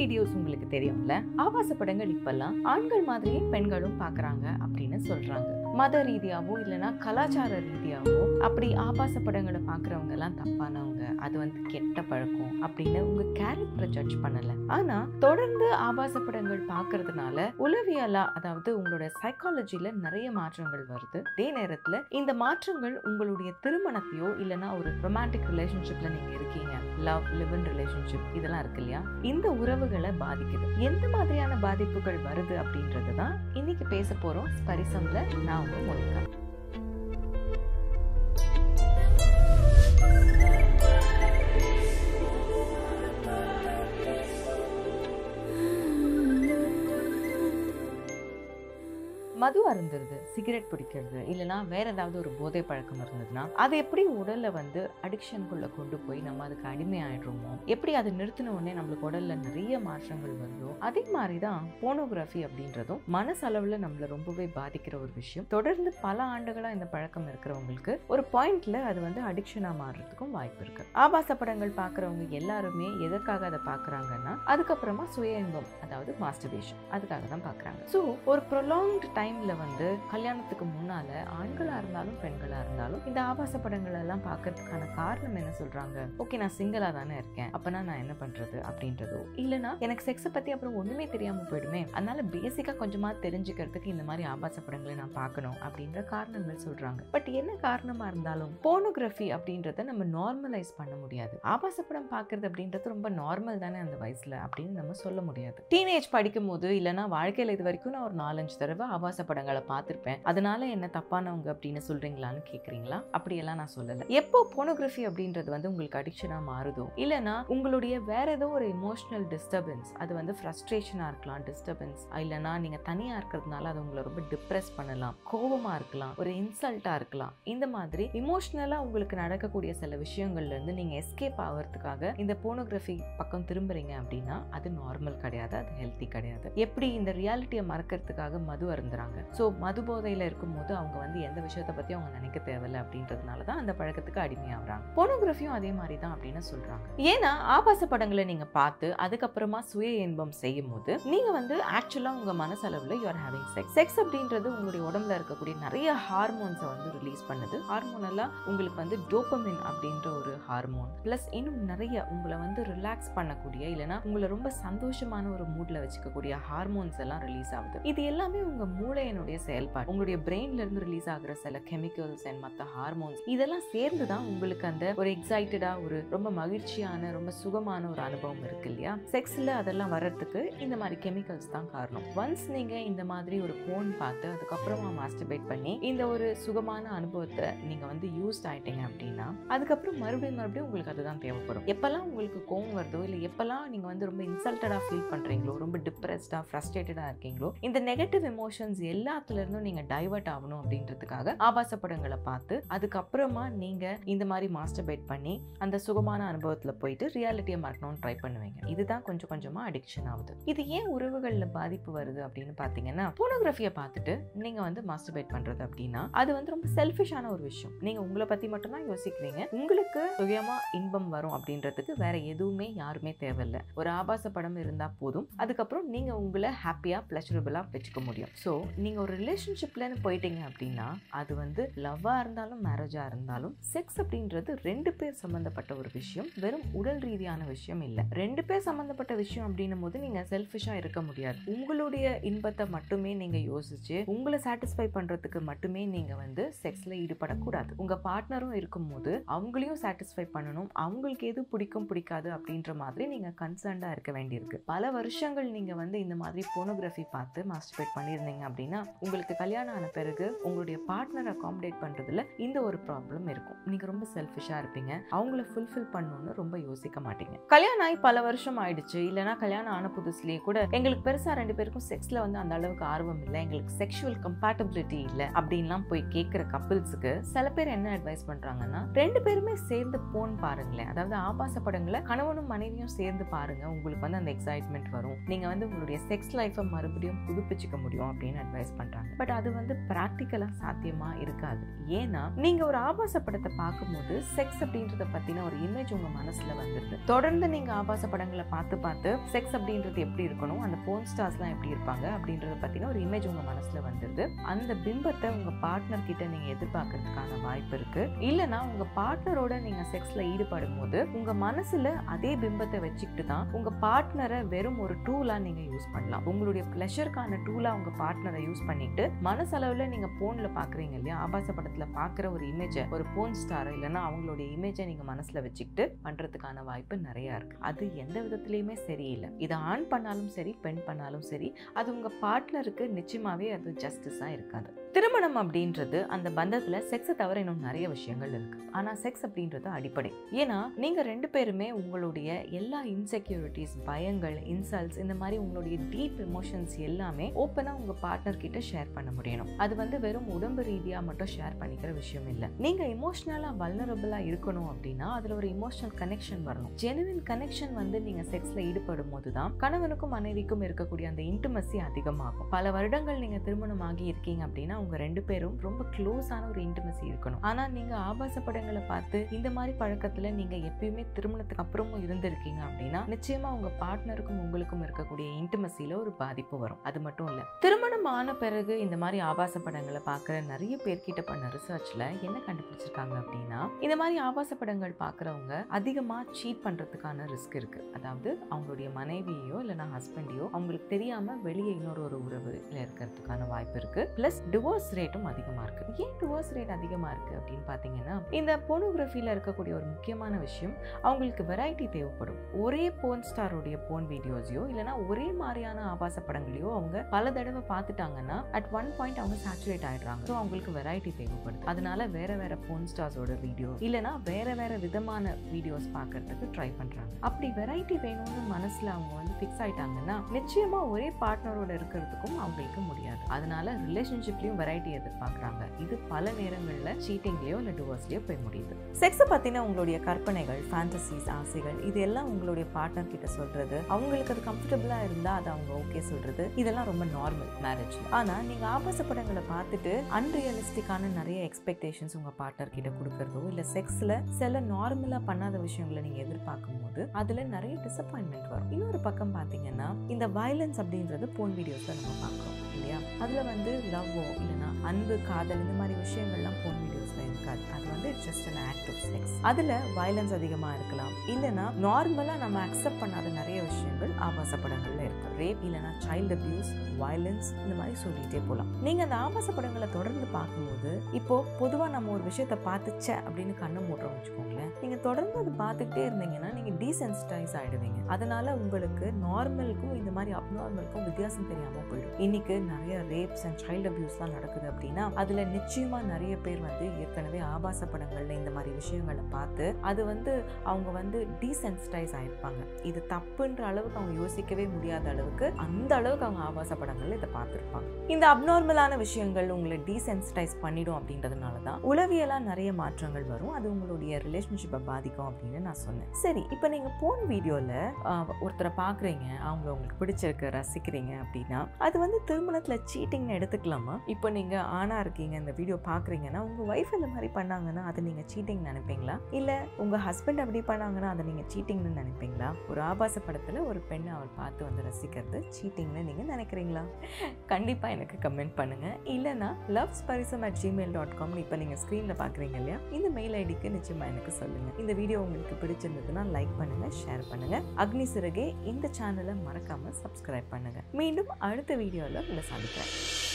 Videos உங்களுக்கு தெரியும்ல? ஆபாச படங்கள் இப்பெல்லாம் ஆண்கள் மாதிரியே பெண்களும் பார்க்குறாங்க அப்படின்னு சொல்கிறாங்க மத ரீதியாவோ இல்லைன்னா கலாச்சார ரீதியாவோ அப்படி ஆபாச படங்களை பார்க்குறவங்க எல்லாம் தப்பானவங்க. அது வந்து கெட்ட பழக்கம் அப்படின்னு உங்க கேரக்டரை ஜட்ஜ் பண்ணல. ஆனா தொடர்ந்து ஆபாச படங்கள் பாக்குறதுனால உளவியலா அதாவது உங்களோட சைக்காலஜில நிறைய மாற்றங்கள் வருது. அதே நேரத்துல இந்த மாற்றங்கள் உங்களுடைய திருமணத்தையோ இல்லைன்னா ஒரு ரொமான்டிக் ரிலேஷன்ஷிப்ல நீங்க இருக்கீங்க. லவ் லிவ் இன் ரிலேஷன்ஷிப் இதெல்லாம் இருக்கு இல்லையா? இந்த உறவுகளை பாதிக்குது. எந்த மாதிரியான பாதிப்புகள் வருது அப்படின்றது தான் இன்னைக்கு பேச போறோம். ஸ்பரிசம்ல நான் உங்க மோனிகா மது அருந்துறது சிகரெட் பிடிக்கிறது இல்லைனா வேற ஏதாவது ஒரு போதை பழக்கம் இருந்ததுன்னா அது எப்படி உடல்ல வந்து அடிக்ஷனுக்குள்ள கொண்டு போய் நம்ம அதுக்கு அடிமையாயிடுறோமோ எப்படி அதை நிறுத்தின உடனே நம்மளுக்கு உடல்ல நிறைய மாற்றங்கள் வருதோ அதே மாதிரி தான் போனோகிராஃபி அப்படின்றதும் மனசளவுல நம்மள ரொம்பவே பாதிக்கிற ஒரு விஷயம். தொடர்ந்து பல ஆண்டுகளா இந்த பழக்கம் இருக்கிறவங்களுக்கு ஒரு பாயிண்ட்ல அது வந்து அடிக்ஷனா மாறுறதுக்கும் வாய்ப்பு இருக்கு. ஆபாச படங்கள் பாக்குறவங்க எல்லாருமே எதற்காக அதை பாக்குறாங்கன்னா அதுக்கப்புறமா சுய இன்பம் அதாவது மாஸ்டர்பேஷன் அதுக்காக தான் பாக்குறாங்க ஸோ ஒரு ப்ரொலாங்ட் டைம்ல வந்து கல்யாணத்துக்கு முன்னால ஆண்களா இருந்தாலும் பெண்களா இருந்தாலும் இந்த ஆபாச படங்கள் எல்லாம் பார்க்கறதுக்கான காரணம் என்ன சொல்றாங்க? ஓகே நான் சிங்கிளா தானே இருக்கேன். அப்பனா நான் என்ன பண்றது அப்படின்றதோ? இல்லனா எனக்கு செக்ஸை பத்தி அப்புறம் ஒண்ணுமே தெரியாம போயிடுமே. அதனால பேசிக்கா கொஞ்சமா தெரிஞ்சுக்கிறதுக்கு இந்த மாதிரி ஆபாச படங்களை நான் பார்க்கணும் அப்படின்ற காரணங்கள் சொல்றாங்க. பட் என்ன காரணமா இருந்தாலும் போனோகிராஃபி அப்படின்றத நம்ம நார்மலைஸ் பண்ண முடியாது. ஆபாச படம் பார்க்கறது அப்படின்றது ரொம்ப நார்மல் தானே அந்த வயசுல அப்படின்னு நம்ம சொல்ல முடியாது. டீனேஜ் படிக்கும் போது இல்லைன்னா வாழ்க்கையில இது வரைக்கும் நான் ஒரு நாலஞ்சு தடவை ஆபாச படங்களை பார்த்துருப்பேன். அதனால என்ன தப்பானவங்க அப்படின்னு சொல்றீங்களான்னு கேக்குறீங்களா? அப்படியெல்லாம் நான் சொல்லல. எப்போ போனோகிராஃபி அப்படின்றது வந்து உங்களுக்கு அடிக்ஷனா மாறுதோ இல்லைன்னா உங்களுடைய வேற ஏதோ ஒரு இமோஷனல் டிஸ்டர்பன்ஸ் அது வந்து ஃப்ரஸ்ட்ரேஷனாக இருக்கலாம் டிஸ்டர்பன்ஸ் இல்லைனா நீங்கள் தனியாக இருக்கிறதுனால அது உங்களை ரொம்ப டிப்ரெஸ் பண்ணலாம் கோபமாக இருக்கலாம் ஒரு இன்சல்ட்டாக இருக்கலாம். இந்த மாதிரி இமோஷ்னலாக உங்களுக்கு நடக்கக்கூடிய சில விஷயங்கள்லேருந்து நீங்கள் எஸ்கேப் ஆகிறதுக்காக இந்த போனோகிராஃபி பக்கம் திரும்புறீங்க அப்படின்னா அது நார்மல் கிடையாது அது ஹெல்த்தி கிடையாது. எப்படி இந்த ரியாலிட்டியை மறக்கிறதுக்காக மது அருந்துறாங்க? ஸோ மது போதையில இருக்கும்போது அவங்க வந்து எந்த விஷயத்தை பத்தி அவங்க நினைக்க தேவையில்லை அப்படின்றதுனால தான் அந்த பழக்கத்துக்கு அடிமையாகிறாங்க. போனோகிராஃபியும் அதே மாதிரி தான் அப்படின்னு சொல்றாங்க. ஏன்னா ஆபாச படங்களை நீங்க பார்த்து அதுக்கப்புறமா சுய இன்பம் செய்யும் போது நீங்க வந்து ஆக்சுவலா உங்க மனசளவுல you are having sex sex அப்படின்றது உங்களுடைய உடம்புல இருக்கக்கூடிய நிறைய ஹார்மோன்ஸை வந்து ரிலீஸ் பண்ணுது. ஹார்மோனெல்லாம் உங்களுக்கு வந்து டோப்பமின் அப்படின்ற ஒரு ஹார்மோன் பிளஸ் இன்னும் நிறைய உங்களை வந்து ரிலாக்ஸ் பண்ணக்கூடிய இல்லைனா உங்களை ரொம்ப சந்தோஷமான ஒரு மூட்ல வச்சுக்கக்கூடிய ஹார்மோன்ஸ் எல்லாம் ரிலீஸ் ஆகுது. இது எல்லாமே உங்க மூளையினுடைய செயல்பாடு உங்களுடைய பிரெயின்ல இருந்து ரிலீஸ் ஆகுற சில கெமிக்கல்ஸ் அண்ட் மற்ற ஹார்மோன்ஸ் இதெல்லாம் சேர்ந்து தான் உங்களுக்கு அந்த ஒரு எக்ஸைட்டடா ஒரு ரொம்ப மகிழ்ச்சியான ரொம்ப சுகமான ஒரு அனுபவம் இருக்கு இல்லையா? செக்ஸ்ல அதெல்லாம் வர்றதுக்கு இந்த மாதிரி கெமிக்கல்ஸ் தான் காரணம். ஒன்ஸ் நீங்க இந்த மாதிரி ஒரு போன் பார்த்து அதுக்கப்புறமா மாஸ்டர்பேட் பண்ணி இந்த ஒரு சுகமான அனுபவத்தை நீங்க வந்து யூஸ்ட் ஆயிட்டீங்க அப்படின்னா அதுக்கப்புறம் மறுபடியும் மறுபடியும் உங்களுக்கு அதுதான் தேவைப்படும். எப்பெல்லாம் உங்களுக்கு கோவம் வருதோ இல்லை எப்பெல்லாம் நீங்க வந்து ரொம்ப இன்சல்ட்டடா ஃபீல் பண்றீங்களோ ரொம்ப டிப்ரெஸ்டா ஃப்ரஸ்ட்ரேட்டடா இருக்கீங்களோ இந்த நெகட்டிவ் எமோஷன்ஸ் எல்லாத்துல இருந்தும் நீங்க டைவர்ட் ஆகணும் அப்படின்றதுக்காக ஆபாச படங்களை பார்த்து அதுக்கப்புறமா நீங்க இந்த மாதிரி மாஸ்டர்பேட் பண்ணி அந்த சுகமான அனுபவத்துல போயிட்டு ரியாலிட்டியை மறக்கணும்னு ட்ரை பண்ணுவீங்க. இதுதான் கொஞ்சம் கொஞ்சமா அடிக்ஷன் ஆகுது. இது ஏன் உறவுகள்ல பாதிப்பு வருது அப்படின்னு பாத்தீங்கன்னா போனோகிராஃபியை பார்த்துட்டு நீங்க வந்து மாஸ்டர்பேட் பண்றது அப்படின்னா அது வந்து ரொம்ப செல்ஃபிஷான ஒரு விஷயம். நீங்க உங்களை பத்தி மட்டும்தான் யோசிக்கிறீங்க. உங்களுக்கு சுயமா இன்பம் வரும் அப்படின்றதுக்கு வேற எதுவுமே யாருமே தேவையில்லை. ஒரு ஆபாச படம் இருந்தா போதும். அதுக்கப்புறம் நீங்க உங்களை ஹாப்பியா பிளஷரபிளா வச்சுக்க முடியும். ஸோ நீங்கள் ஒரு ரிலேஷன்ஷிப்லன்னு போயிட்டீங்க அப்படின்னா அது வந்து லவ்வாக இருந்தாலும் மேரேஜாக இருந்தாலும் செக்ஸ் அப்படின்றது ரெண்டு பேர் சம்மந்தப்பட்ட ஒரு விஷயம். வெறும் உடல் ரீதியான விஷயம் இல்லை. ரெண்டு பேர் சம்மந்தப்பட்ட விஷயம் அப்படின்னும் போது நீங்கள் செல்ஃபிஷாக இருக்க முடியாது. உங்களுடைய இன்பத்தை மட்டுமே நீங்கள் யோசிச்சு உங்களை சாட்டிஸ்ஃபை பண்ணுறதுக்கு மட்டுமே நீங்கள் வந்து செக்ஸில் ஈடுபடக்கூடாது. உங்கள் பார்ட்னரும் இருக்கும்போது அவங்களையும் சாட்டிஸ்ஃபை பண்ணணும். அவங்களுக்கு எது பிடிக்கும் பிடிக்காது அப்படின்ற மாதிரி நீங்கள் கன்சர்ன்டாக இருக்க வேண்டியிருக்கு. பல வருஷங்கள் நீங்கள் வந்து இந்த மாதிரி போனோகிராஃபி பார்த்து மாஸ்டிபேட் பண்ணியிருந்தீங்க அப்படின்னு உங்களுக்கு கல்யாணம் ஆன பிறகு உங்களுடைய பார்ட்னர் அகாமடேட் பண்றதுல இந்த ஒரு ப்ராப்ளம் இருக்கும். நீங்க ரொம்ப செல்ஃபிஷாக இருப்பீங்க. அவங்கள ஃபுல்ஃபில் பண்ணணும்னு ரொம்ப யோசிக்க மாட்டீங்க. கல்யாணம் ஆகி பல வருஷம் ஆயிடுச்சு. இல்லைன்னா கல்யாணம் ஆன புதுசுலேயே கூட எங்களுக்கு பெருசா ரெண்டு பேருக்கும் செக்ஸ்ல வந்து அந்த அளவுக்கு ஆர்வம் இல்லை. எங்களுக்கு செக்ஷுவல் கம்பேட்டபிலிட்டி இல்லை அப்படின்லாம் போய் கேட்குற கப்பிள்ஸுக்கு சில பேர் என்ன அட்வைஸ் பண்றாங்கன்னா ரெண்டு பேருமே சேர்ந்து போன் பாருங்களேன். அதாவது ஆபாச படங்களை கணவனும் மனைவியும் சேர்ந்து பாருங்க. உங்களுக்கு வந்து அந்த எக்ஸைட்மெண்ட் வரும். நீங்கள் வந்து உங்களுடைய செக்ஸ் லைஃப்பை மறுபடியும் புதுப்பிச்சுக்க முடியும் அப்படின்னு அட்வைஸ் பண்றாங்க. பட் அது வந்து ப்ராக்டிக்கலாக சாத்தியமா இருக்காது. ஏன்னா நீங்க ஒரு ஆபாச படத்தை பார்க்கும்போது செக்ஸ் அப்படின்றத பத்தின ஒரு இமேஜ் உங்க மனசுல வந்துருது. தொடர்ந்து நீங்க ஆபாச படங்களை பார்த்து பார்த்து செக்ஸ் அப்படின்றது எப்படி இருக்கணும் அந்த போன் ஸ்டார்ஸ்லாம் எப்படி இருப்பாங்க அப்படின்றத பத்தின ஒரு இமேஜ் உங்க மனசுல வந்துருது. அந்த பிம்பத்தை உங்க பார்ட்னர் கிட்ட நீங்க எதிர்பார்க்கறதுக்கான வாய்ப்பு இருக்கு. இல்லனா உங்க பார்ட்னரோட நீங்க செக்ஸ்ல ஈடுபடும் போது உங்க மனசுல அதே பிம்பத்தை வச்சுக்கிட்டு தான் உங்க பார்ட்னரை வெறும் ஒரு டூலா நீங்க யூஸ் பண்ணலாம். உங்களுடைய பிளஷருக்கான டூலா உங்க பார்ட்னரை யூஸ் பண்ணிட்டு மனசளவில் நீங்கள் ஃபோனில் பார்க்குறீங்க இல்லையா? ஆபாச படத்தில் பார்க்குற ஒரு இமேஜை ஒரு போன் ஸ்டார் இல்லைன்னா அவங்களுடைய இமேஜை நீங்கள் மனசில் வச்சுக்கிட்டு பண்ணுறதுக்கான வாய்ப்பு நிறையா இருக்குது அது எந்த விதத்திலயுமே சரியில்லை. இதை ஆண் பண்ணாலும் சரி பெண் பண்ணாலும் சரி அது உங்கள் பார்ட்னருக்கு நிச்சயமாகவே அது ஜஸ்டிஸாக இருக்காது. திருமணம் அப்படின்றது அந்த பந்தத்துல செக்ஸை தவிர இன்னும் நிறைய விஷயங்கள் இருக்கு. ஆனா செக்ஸ் அப்படின்றது அடிப்படை. ஏன்னா நீங்க ரெண்டு பேருமே உங்களுடைய எல்லா இன்செக்யூரிட்டிஸ் பயங்கள் இன்சல்ட்ஸ் இந்த மாதிரி உங்களுடைய டீப் எமோஷன்ஸ் எல்லாமே ஓப்பனா உங்க பார்ட்னர் கிட்ட ஷேர் பண்ண முடியணும். அது வந்து வெறும் உடம்பு ரீதியா மட்டும் ஷேர் பண்ணிக்கிற விஷயம் இல்ல. நீங்க இமோஷனலா வல்னரபிளா இருக்கணும் அப்படின்னா அதுல ஒரு இமோஷனல் கனெக்ஷன் வரணும். ஜெனுவின் கனெக்ஷன் வந்து நீங்க செக்ஸ்ல ஈடுபடும் போது தான் கணவனுக்கும் மனைவிக்கும் இருக்கக்கூடிய அந்த இன்டிமசி அதிகமாகும். பல வருடங்கள் நீங்க திருமணம் ஆகி இருக்கீங்க அப்படின்னா உங்க ரெண்டு பேரும் ரொம்ப க்ளோஸான ஒரு இன்டிமசி இருக்கணும். ஆனா நீங்க ஆபாச படங்களை பார்த்து இந்த மாதிரி பழக்கத்துல நீங்க எப்பயுமே திருமணத்துக்கு அப்புறமும் இருந்திருக்கீங்க அப்படின்னா நிச்சயமா உங்க பார்ட்னருக்கும் உங்களுக்கும் இருக்கக்கூடிய இன்டிமசில ஒரு பாதிப்பு வரும். அது மட்டும் இல்ல திருமணம் ஆன பிறகு இந்த மாதிரி ஆபாச படங்களை பார்க்குற நிறைய பேர்கிட்ட பண்ண ரிசர்ச்ல என்ன கண்டுபிடிச்சிருக்காங்க அப்படின்னா இந்த மாதிரி ஆபாச படங்கள் பார்க்குறவங்க அதிகமா சீட் பண்றதுக்கான ரிஸ்க் இருக்கு. அதாவது அவங்களுடைய மனைவியோ இல்லைனா ஹஸ்பண்டையோ அவங்களுக்கு தெரியாம வெளியே இன்னொரு ஒரு உறவு இருக்கிறதுக்கான வாய்ப்பு இருக்கு. பிளஸ் டிவோர்ஸ் ரேட்டும் அதிகமாக இருக்குது ஏன் டிவோர்ஸ் ரேட் அதிகமாக இருக்குது அப்படின்னு பார்த்தீங்கன்னா இந்த போனோகிராஃபியில் இருக்கக்கூடிய ஒரு முக்கியமான விஷயம் அவங்களுக்கு வெரைட்டி தேவைப்படும். ஒரே போன் ஸ்டாரோடைய போன் வீடியோஸையோ இல்லைனா ஒரே மாதிரியான ஆபாச படங்களையோ அவங்க பல தடவை பார்த்துட்டாங்கன்னா அட் ஒன் பாயிண்ட் அவங்க சேச்சுரேட் ஆயிடுறாங்க. ஸோ அவங்களுக்கு வெரைட்டி தேவைப்படுது. அதனால வேற வேற போன் ஸ்டார்ஸோட வீடியோ இல்லைன்னா வேற வேற விதமான வீடியோஸ் பார்க்கறதுக்கு ட்ரை பண்ணுறாங்க அப்படி வெரைட்டி வேணும்னு மனசில் அவங்க வந்து ஃபிக்ஸ் ஆயிட்டாங்கன்னா நிச்சயமாக ஒரே பார்ட்னரோட இருக்கிறதுக்கும் அவங்களுக்கு முடியாது. அதனால ரிலேஷன்ஷிப்லையும் வெரைட்டி எதிர்பார்க்குறாங்க இது பல நேரங்களில் சீட்டிங்லயோ இல்லை டிவோர்ஸ்லேயோ போய் முடியுது. செக்ஸை பற்றின உங்களுடைய கற்பனைகள் ஃபேண்டசிஸ் ஆசைகள் இது எல்லாம் உங்களுடைய பார்ட்னர் கிட்ட சொல்றது அவங்களுக்கு அது கம்ஃபர்டபுளாக இருந்தால் அது அவங்க ஓகே சொல்கிறது இதெல்லாம் ரொம்ப நார்மல் மேரேஜ்ல ஆனால் நீங்கள் ஆபாச படங்களை பார்த்துட்டு அன்ரியலிஸ்டிக்கான நிறைய எக்ஸ்பெக்டேஷன்ஸ் உங்கள் பார்ட்னர் கிட்ட கொடுக்குறதோ இல்லை செக்ஸில் சில நார்மலாக பண்ணாத விஷயங்களை நீங்கள் எதிர்பார்க்கும் போது அதில் நிறைய டிசப்பாயின்மெண்ட் வரும். இன்னொரு பக்கம் பார்த்தீங்கன்னா இந்த வயலன்ஸ் அப்படின்றது போன் வீடியோஸில் நம்ம பார்க்குறோம். இல்லையா? அதில் வந்து லவ்வோ இல்லைன்னா அன்பு காதல் இந்த மாதிரி விஷயங்கள்லாம் போன் வீடியோஸில் இருக்காது. அது வந்து just an act of sex அதில் வயலன்ஸ் அதிகமாக இருக்கலாம். இல்லைன்னா நார்மலாக நம்ம அக்செப்ட் பண்ணாத நிறைய விஷயங்கள் ஆபாச படங்களில் இருக்கு ரேப் இல்லைன்னா சைல்டு அபியூஸ் வயலன்ஸ் இந்த மாதிரி சொல்லிகிட்டே போகலாம் நீங்கள் அந்த ஆபாச படங்களை தொடர்ந்து பார்க்கும்போது இப்போ பொதுவாக நம்ம ஒரு விஷயத்த பார்த்துச்ச அப்படின்னு கண்ணை மூடுறோம் வச்சுக்கோங்களேன். நீங்கள் தொடர்ந்து அதை பார்த்துக்கிட்டே இருந்தீங்கன்னா நீங்கள் டீசென்சிட்டைஸ் ஆகிடுவீங்க அதனால உங்களுக்கு நார்மலுக்கும் இந்த மாதிரி அப்நார்மலுக்கும் வித்தியாசம் தெரியாமல் போயிடும். இன்னைக்கு நிறைய ரேப்ஸ் அண்ட் சைல்டு அபியூஸ்லாம் நடக்குது அப்படின்னா அதுல நிச்சயமா நிறைய பேர் வந்து ஏற்கனவே ஆபாச படங்களில் இந்த மாதிரி விஷயங்களை பார்த்து அது வந்து அவங்க வந்து டீசென்சிட்டைஸ் ஆயிருப்பாங்க. இது தப்புன்ற அளவுக்கு அவங்க யோசிக்கவே முடியாத அளவுக்கு அந்த அளவுக்கு அவங்க ஆபாச படங்களில் இதை பார்த்துருப்பாங்க. இந்த அப்நார்மலான விஷயங்கள் உங்களை டீசென்சிட்டைஸ் பண்ணிடும் அப்படின்றதுனால தான் உளவியலா நிறைய மாற்றங்கள் வரும். அது உங்களுடைய ரிலேஷன்ஷிப்பை பாதிக்கும் அப்படின்னு நான் சொன்னேன். சரி இப்போ நீங்க போன் வீடியோவில் ஒருத்தரை பார்க்குறீங்க அவங்க உங்களுக்கு பிடிச்சிருக்கு ரசிக்கிறீங்க அப்படின்னா அது வந்து திருமணத்தில் சீட்டிங்னு எடுத்துக்கலாமா? இப்போ நீங்கள் ஆணாக இருக்கீங்க இந்த வீடியோ பார்க்குறீங்கன்னா உங்கள் ஒய்ஃப் இந்த மாதிரி பண்ணாங்கன்னா அதை நீங்கள் சீட்டிங் நினைப்பீங்களா? இல்லை உங்கள் ஹஸ்பண்ட் அப்படி பண்ணாங்கன்னா அதை நீங்கள் சீட்டிங்னு நினைப்பீங்களா? ஒரு ஆபாச படத்தில் ஒரு பெண்ணை அவள் பார்த்து வந்து ரசிக்கிறது சீட்டிங்னு நீங்கள் நினைக்கிறீங்களா? கண்டிப்பாக எனக்கு கமெண்ட் பண்ணுங்கள் இல்லைன்னா லவ் ஸ்பரிசம் அட் ஜிமெயில் டாட் காம்னு இப்போ நீங்கள் ஸ்க்ரீனில் பார்க்குறீங்க இல்லையா? இந்த மெயில் ஐடிக்கு நிச்சயமாக எனக்கு சொல்லுங்கள் இந்த வீடியோ உங்களுக்கு பிடிச்சிருந்ததுன்னா லைக் பண்ணுங்கள் ஷேர் பண்ணுங்கள் அக்னி சிறகே இந்த சேனலை மறக்காமல் சப்ஸ்கிரைப் பண்ணுங்க. மீண்டும் அடுத்த வீடியோவில் உங்களை சந்திக்கிறேன்